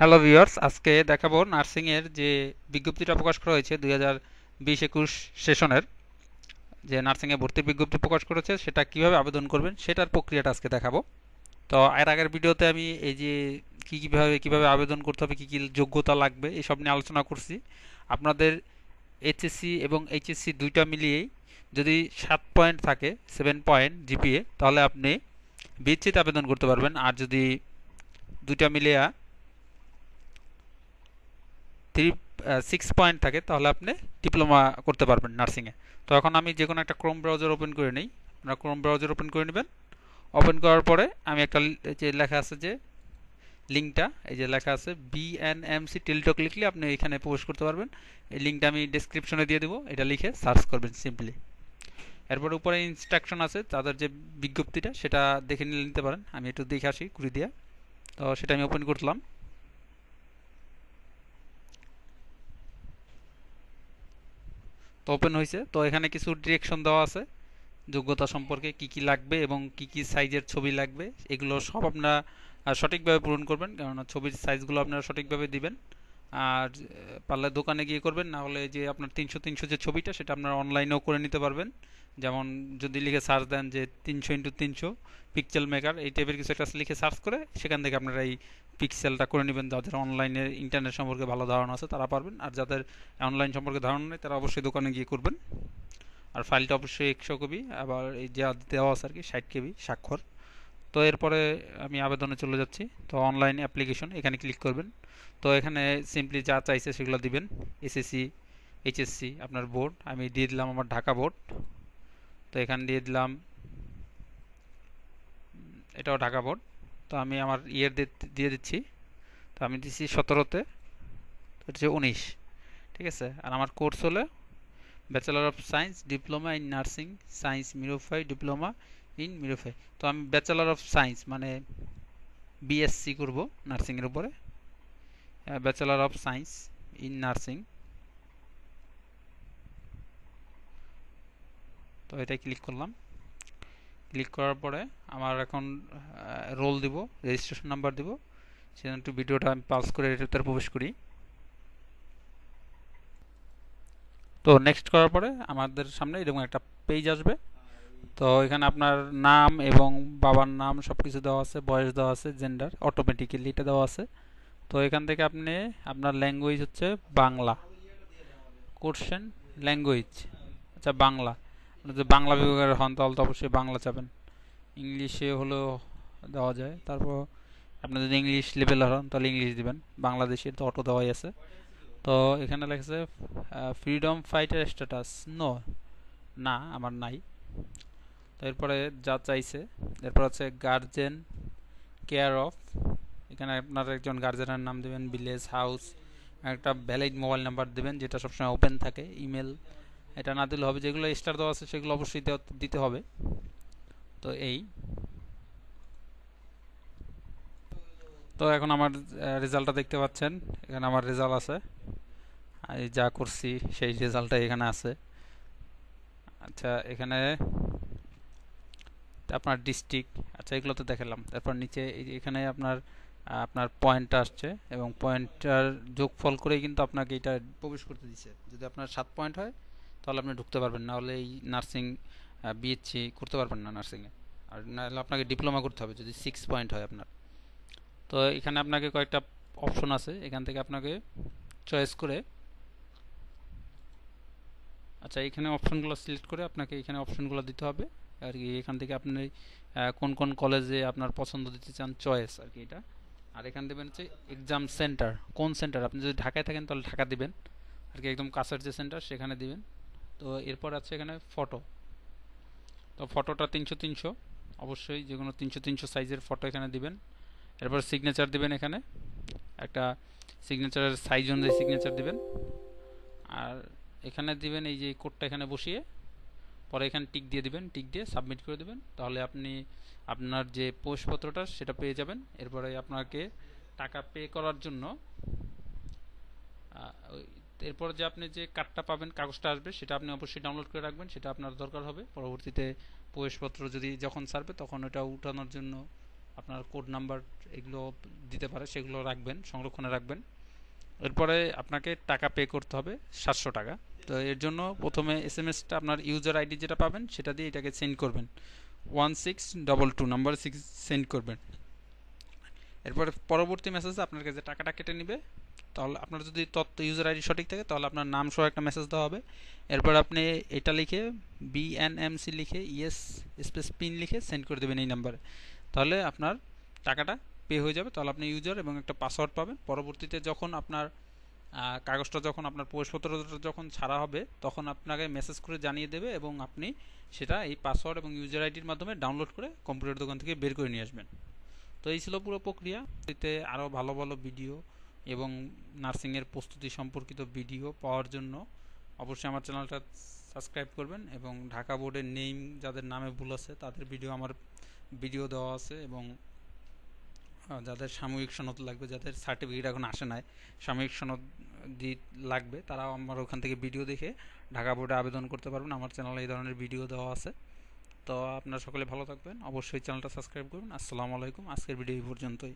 Hello viewers আজকে দেখাবো নার্সিংয়ের যে বিজ্ঞপ্তিটা প্রকাশ করা হয়েছে দুই হাজার বিশ একুশ সেশনের, যে নার্সিংয়ে ভর্তির বিজ্ঞপ্তি প্রকাশ করেছে, সেটা কীভাবে আবেদন করবেন সেটার প্রক্রিয়াটা আজকে দেখাবো। তো এর আগের ভিডিওতে আমি এই যে কী কীভাবে কীভাবে আবেদন করতে হবে, কী কী যোগ্যতা লাগবে, এসব নিয়ে আলোচনা করছি। আপনাদের এইচএসসি এবং এইচএসসি দুইটা মিলিয়েই যদি সাত পয়েন্ট থাকে সেভেন পয়েন্ট জিপিএ তাহলে আপনি বিচ্ছিত আবেদন করতে পারবেন। আর যদি দুইটা মিলিয়ে থ্রি সিক্স পয়েন্ট থাকে, তাহলে আপনি ডিপ্লোমা করতে পারবেন নার্সিংয়ে তো এখন আমি যে কোনো একটা ক্রোম ব্রাউজার ওপেন করে নিই। আপনারা ক্রোম ব্রাউজার ওপেন করে নেবেন। ওপেন করার পরে আমি একটা যে লেখা আছে যে লিঙ্কটা এই যে লেখা আছে বিএনএমসি টেলিটক লিখলে আপনি এখানে প্রবেশ করতে পারবেন। এই লিঙ্কটা আমি ডিসক্রিপশনে দিয়ে দেবো। এটা লিখে সার্চ করবেন সিম্পলি এরপর উপরে ইনস্ট্রাকশন আছে, তাদের যে বিজ্ঞপ্তিটা, সেটা দেখে নিয়ে নিতে পারেন। আমি একটু দেখে আসি ঘুরি দিয়া। তো সেটা আমি ওপেন করলাম। ওপেন হয়েছে। তো এখানে কিছু ডিরেকশন দেওয়া আছে, যোগ্যতা সম্পর্কে কি কি লাগবে এবং কি কি সাইজের ছবি লাগবে, এগুলো সব আপনারা সঠিকভাবে পূরণ করবেন, কেননা ছবির সাইজগুলো আপনারা সঠিকভাবে দিবেন। আর পারলে দোকানে গিয়ে করবেন, না হলে যে আপনার তিনশো তিনশো যে ছবিটা, সেটা আপনারা অনলাইনেও করে নিতে পারবেন। যেমন যদি লিখে সার্চ দেন যে তিনশো ইন্টু তিনশো পিক্সেল মেকার এই টাইপের কিছু একটা লিখে সার্চ করে, সেখান থেকে আপনারা এই পিক্সেলটা করে নেবেন, যাদের অনলাইনে ইন্টারনেট সম্পর্কে ভালো ধারণা আছে তারা পারবেন। আর যাদের অনলাইন সম্পর্কে ধারণা নেই, তারা অবশ্যই দোকানে গিয়ে করবেন। আর ফাইলটা অবশ্যই একশো কপি, আবার এই যা দেওয়া আছে আর কি, ষাট কেবি স্বাক্ষর। তো এরপরে আমি আবেদনে চলে যাচ্ছি। তো অনলাইন অ্যাপ্লিকেশন এখানে ক্লিক করবেন। তো এখানে সিম্পলি যা চাইছে সেগুলো দিবেন। এসএসসি এইচএসসি আপনার বোর্ড আমি দিয়ে দিলাম আমার ঢাকা বোর্ড তো এখানে দিয়ে দিলাম এটাও ঢাকা বোর্ড তো আমি আমার ইয়ের দিয়ে দিচ্ছি। তো আমি দিচ্ছি সতেরোতে হচ্ছে উনিশ, ঠিক আছে? আর আমার কোর্স হলে bachelor of science diploma in nursing science midwifery diploma in midwifery তো আমি ব্যাচেলার অফ সায়েন্স মানে বিএসসি করব নার্সিংয়ের উপরে। Bachelor of science in nursing তো এটা ক্লিক করলাম। ক্লিক করার পরে আমার এখন রোল দিব রেজিস্ট্রেশন নাম্বার দিব সেজন্য একটু ভিডিওটা আমি পাস করে এটাতে প্রবেশ করি। তো নেক্সট করার পরে আমাদের সামনে এরকম একটা পেজ আসবে। তো এখানে আপনার নাম এবং বাবার নাম সব কিছু দেওয়া আছে, বয়স দেওয়া আছে জেন্ডার অটোমেটিক্যালি এটা দেওয়া আছে। তো এখান থেকে আপনি, আপনার ল্যাঙ্গুয়েজ হচ্ছে বাংলা। কোশ্চেন ল্যাঙ্গুয়েজ আচ্ছা বাংলা। যদি বাংলা বিভাগের হন তাহলে তো অবশ্যই বাংলা চাবেন ইংলিশে হলেও দেওয়া যায়। তারপর আপনি যদি ইংলিশ লেভেল হন, তাহলে ইংলিশ দিবেন। বাংলাদেশের তো অটো দেওয়াই আছে। তো এখানে লেগেছে ফ্রিডম ফাইটার স্ট্যাটাস নো না, আমার নাই। তো এরপরে যা চাইছে, এরপর হচ্ছে গার্জেন কেয়ার অফ এখানে আপনার একজন গার্জেনের নাম দেবেন ভিলেজ হাউস একটা ভ্যালিড মোবাইল নাম্বার দেবেন, যেটা সবসময় ওপেন থাকে ইমেল এটা না দিলে হবে, যেগুলো স্টার দেওয়া আছে, সেগুলো অবশ্যই দিতে হবে। তো এই। তো এখন আমার রেজাল্টটা দেখতে পাচ্ছেন। এখানে আমার রেজাল্ট আছে। আমি যা করছি, সেই রেজাল্টটা এখানে আছে। আচ্ছা এখানে আপনার ডিস্ট্রিক্ট আচ্ছা এগুলো তো দেখালাম। তারপর নিচে এখানে আপনার আপনার পয়েন্টটা আসছে এবং পয়েন্টটার যোগফল করেই কিন্তু আপনাকে এটা প্রবেশ করতে দিচ্ছে যদি আপনার সাত পয়েন্ট হয়, তাহলে আপনি ঢুকতে পারবেন না। হলে এই নার্সিং বিএসসি করতে পারবেন না নার্সিংয়ে আর নাহলে আপনাকে ডিপ্লোমা করতে হবে যদি সিক্স পয়েন্ট হয় আপনার। তো এখানে আপনাকে কয়েকটা অপশন আছে। এখান থেকে আপনাকে চয়েস করে আচ্ছা এখানে অপশনগুলো সিলেক্ট করে আপনাকে এখানে অপশনগুলো দিতে হবে। আর কি এখান থেকে আপনি কোন কোন কলেজে আপনার পছন্দ দিতে চান চয়েস আর কি এটা। আর এখানে দেবেন হচ্ছে এক্সাম সেন্টার কোন সেন্টার আপনি যদি ঢাকায় থাকেন তাহলে ঢাকা দিবেন। আর কি একদম কাছের যে সেন্টার সেখানে দিবেন। তো এরপর আছে এখানে ফটো তো ফটোটা তিনশো তিনশো। অবশ্যই যে কোনো তিনশো তিনশো সাইজের ফটো এখানে দিবেন। এরপর সিগনেচার দিবেন এখানে। একটা সিগনেচারের সাইজ অনুযায়ী সিগনেচার দিবেন। আর এখানে দিবেন এই যে কোডটা এখানে বসিয়ে, পরে এখানে টিক দিয়ে দিবেন টিক দিয়ে সাবমিট করে দেবেন। তাহলে আপনি আপনার যে পোস্টপত্রটা সেটা পেয়ে যাবেন। এরপরে আপনাকে টাকা পে করার জন্য এরপর যে আপনি যে কার্ডটা পাবেন, কাগজটা আসবে, সেটা আপনি অবশ্যই ডাউনলোড করে রাখবেন। সেটা আপনার দরকার হবে। পরবর্তীতে প্রবেশপত্র যদি যখন ছাড়বে তখন ওটা উঠানোর জন্য আপনার কোড নাম্বার এগুলো দিতে পারে, সেগুলো রাখবেন, সংরক্ষণে রাখবেন। এরপরে আপনাকে টাকা পে করতে হবে সাতশো টাকা। তো এর জন্য প্রথমে এস এম এসটা আপনার ইউজার আইডি যেটা পাবেন, সেটা দিয়ে এটাকে সেন্ড করবেন। One six double two number six send করবেন। এরপরে পরবর্তী মেসেজে আপনার কাছে টাকাটা কেটে নেবে। তাহলে আপনার যদি তথ্য ইউজার আইডি সঠিক থাকে, তাহলে আপনার নাম সহ একটা মেসেজ দেওয়া হবে। এরপর আপনি এটা লিখে বিএনএমসি লিখে ইএস স্পেস পিন লিখে সেন্ড করে দেবেন এই নাম্বারে তাহলে আপনার টাকাটা পে হয়ে যাবে। তাহলে আপনি ইউজার এবং একটা পাসওয়ার্ড পাবেন। পরবর্তীতে যখন আপনার কাগজটা যখন আপনার প্রবেশপত্রটা যখন ছাড়া হবে, তখন আপনাকে মেসেজ করে জানিয়ে দেবে এবং আপনি সেটা এই পাসওয়ার্ড এবং ইউজার আইডির মাধ্যমে ডাউনলোড করে কম্পিউটার দোকান থেকে বের করে নিয়ে আসবেন। তো এই ছিল পুরো প্রক্রিয়া। এতে আরও ভালো ভালো ভিডিও এবং নার্সিংয়ের প্রস্তুতি সম্পর্কিত ভিডিও পাওয়ার জন্য অবশ্যই আমার চ্যানেলটা সাবস্ক্রাইব করবেন এবং ঢাকা বোর্ডের নেম যাদের নামে ভুল আছে, তাদের ভিডিও আমার ভিডিও দেওয়া আছে এবং যাদের সাময়িক সনদ লাগবে, যাদের সার্টিফিকেট এখন আসে নাই, সাময়িক সনদ দি লাগবে, তারাও আমার ওখান থেকে ভিডিও দেখে ঢাকা বোর্ডে আবেদন করতে পারবেন। আমার চ্যানেলে এই ধরনের ভিডিও দেওয়া আছে। তো আপনারা সকলে ভালো থাকবেন। অবশ্যই চ্যানেলটা সাবস্ক্রাইব করুন আসসালামু আলাইকুম। আজকের ভিডিও এই পর্যন্তই।